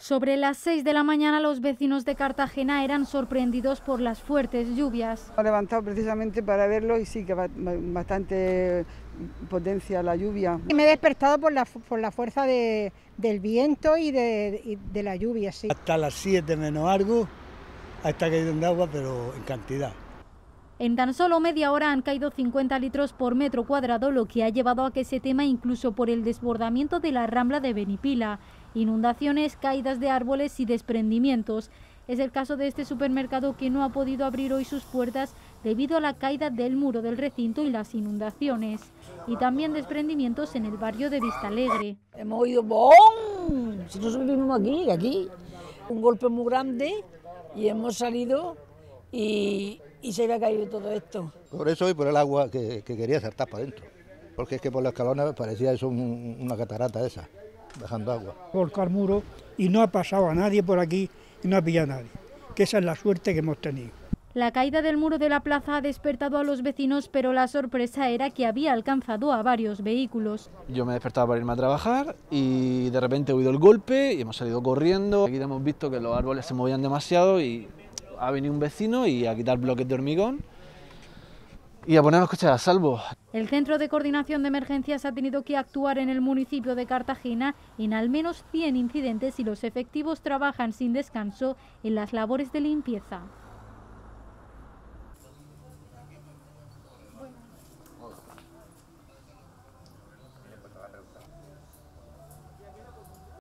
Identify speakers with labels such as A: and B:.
A: Sobre las 6 de la mañana los vecinos de Cartagena eran sorprendidos por las fuertes lluvias.
B: He levantado precisamente para verlo y sí que bastante potencia la lluvia.
C: Me he despertado por la, por la fuerza de, del viento y de, y de, la lluvia, sí.
D: Hasta las 7 menos algo, hasta caído en agua, pero en cantidad.
A: En tan solo media hora han caído 50 litros por metro cuadrado, lo que ha llevado a que se tema incluso por el desbordamiento de la rambla de Benipila, inundaciones, caídas de árboles y desprendimientos. Es el caso de este supermercado que no ha podido abrir hoy sus puertas debido a la caída del muro del recinto y las inundaciones. Y también desprendimientos en el barrio de Vistalegre.
E: Hemos oído ¡bom! Si nosotros vivimos aquí, aquí. Un golpe muy grande y hemos salido y, y se había caído todo esto.
F: Por eso y por el agua que, que quería saltar para adentro. Porque es que por los escalones parecía eso un, una catarata esa, dejando agua.
D: Volcar muro y no ha pasado a nadie por aquí y no ha pillado a nadie. Que esa es la suerte que hemos tenido.
A: La caída del muro de la plaza ha despertado a los vecinos, pero la sorpresa era que había alcanzado a varios vehículos.
G: Yo me despertaba para irme a trabajar y de repente he oído el golpe y hemos salido corriendo. Aquí hemos visto que los árboles se movían demasiado y ha venido un vecino y a quitar bloques de hormigón y a poner los coches a salvo.
A: El Centro de Coordinación de Emergencias ha tenido que actuar en el municipio de Cartagena en al menos 100 incidentes y los efectivos trabajan sin descanso en las labores de limpieza.